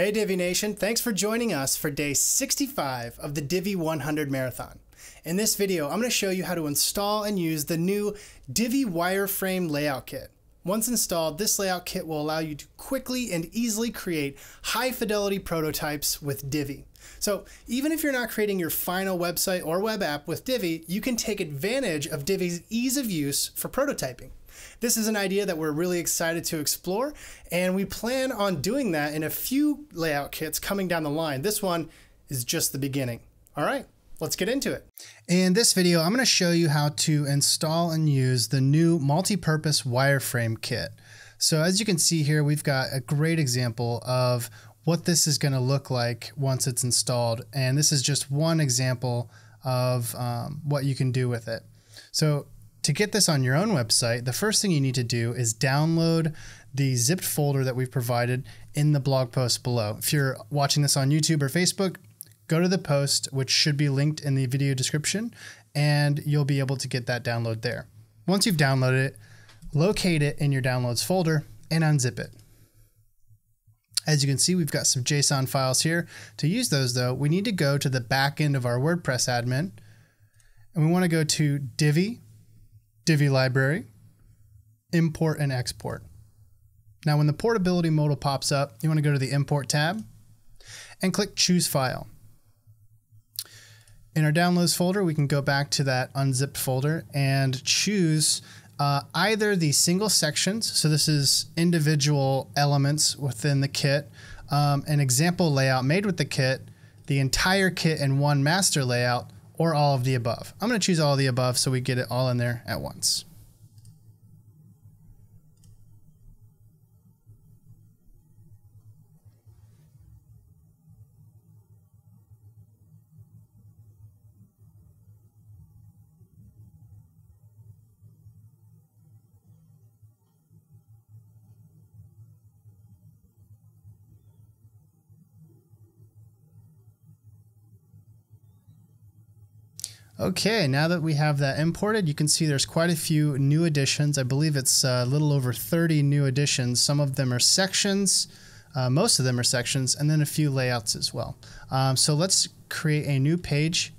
Hey Divi Nation, thanks for joining us for day 65 of the Divi 100 Marathon. In this video, I'm going to show you how to install and use the new Divi Wireframe Layout Kit. Once installed, this layout kit will allow you to quickly and easily create high fidelity prototypes with Divi. So even if you're not creating your final website or web app with Divi, you can take advantage of Divi's ease of use for prototyping. This is an idea that we're really excited to explore, and we plan on doing that in a few layout kits coming down the line. This one is just the beginning. All right, let's get into it. In this video, I'm going to show you how to install and use the new multi-purpose wireframe kit. So as you can see here, we've got a great example of what this is going to look like once it's installed. And this is just one example of um, what you can do with it. So to get this on your own website, the first thing you need to do is download the zipped folder that we've provided in the blog post below. If you're watching this on YouTube or Facebook, go to the post, which should be linked in the video description, and you'll be able to get that download there. Once you've downloaded it, locate it in your downloads folder and unzip it. As you can see, we've got some JSON files here. To use those though, we need to go to the back end of our WordPress admin and we want to go to Divi Divi library, import and export. Now when the portability modal pops up, you want to go to the import tab and click choose file. In our downloads folder, we can go back to that unzipped folder and choose uh, either the single sections. So this is individual elements within the kit, um, an example layout made with the kit, the entire kit in one master layout, or all of the above. I'm going to choose all of the above so we get it all in there at once. Okay, now that we have that imported, you can see there's quite a few new additions. I believe it's uh, a little over 30 new additions. Some of them are sections, uh, most of them are sections, and then a few layouts as well. Um, so let's create a new page.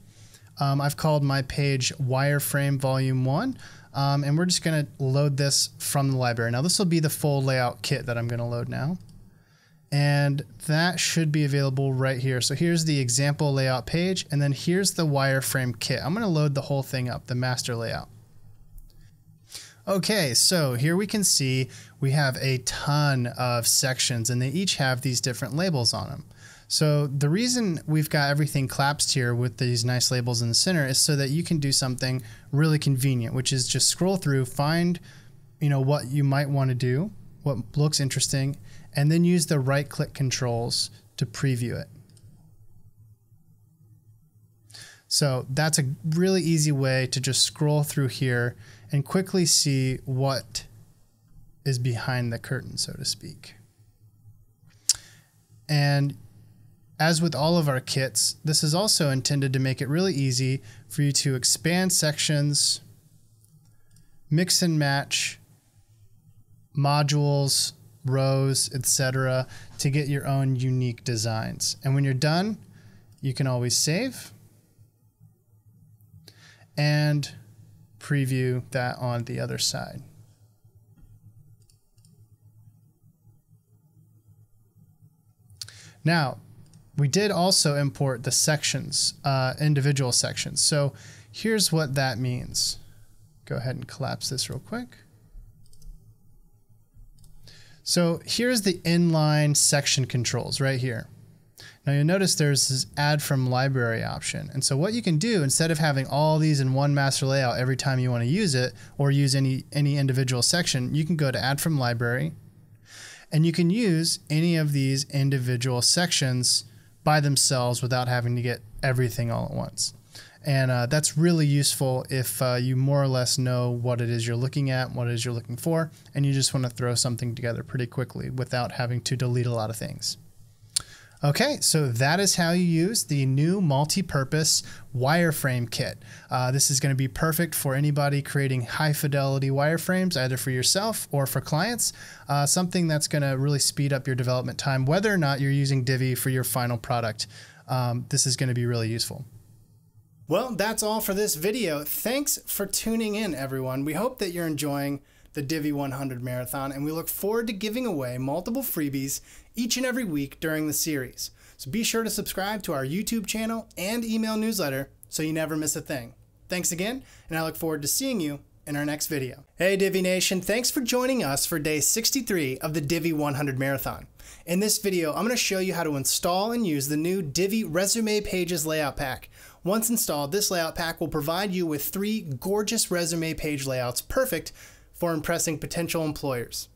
Um, I've called my page Wireframe Volume 1, um, and we're just going to load this from the library. Now this will be the full layout kit that I'm going to load now and that should be available right here. So here's the example layout page, and then here's the wireframe kit. I'm gonna load the whole thing up, the master layout. Okay, so here we can see we have a ton of sections and they each have these different labels on them. So the reason we've got everything collapsed here with these nice labels in the center is so that you can do something really convenient, which is just scroll through, find you know what you might want to do, what looks interesting, and then use the right click controls to preview it. So that's a really easy way to just scroll through here and quickly see what is behind the curtain, so to speak. And as with all of our kits, this is also intended to make it really easy for you to expand sections, mix and match modules, rows, etc., to get your own unique designs. And when you're done, you can always save and preview that on the other side. Now, we did also import the sections, uh, individual sections. So here's what that means. Go ahead and collapse this real quick. So here's the inline section controls right here. Now you'll notice there's this add from library option. And so what you can do instead of having all these in one master layout every time you want to use it or use any, any individual section, you can go to add from library and you can use any of these individual sections by themselves without having to get everything all at once. And uh, that's really useful if uh, you more or less know what it is you're looking at, what it is you're looking for, and you just want to throw something together pretty quickly without having to delete a lot of things. Okay, so that is how you use the new multi-purpose wireframe kit. Uh, this is going to be perfect for anybody creating high fidelity wireframes, either for yourself or for clients. Uh, something that's going to really speed up your development time, whether or not you're using Divi for your final product. Um, this is going to be really useful. Well, that's all for this video. Thanks for tuning in, everyone. We hope that you're enjoying the Divi 100 Marathon, and we look forward to giving away multiple freebies each and every week during the series. So be sure to subscribe to our YouTube channel and email newsletter so you never miss a thing. Thanks again, and I look forward to seeing you in our next video. Hey Divi Nation, thanks for joining us for day 63 of the Divi 100 Marathon. In this video, I'm going to show you how to install and use the new Divi Resume Pages layout pack. Once installed, this layout pack will provide you with three gorgeous resume page layouts perfect for impressing potential employers.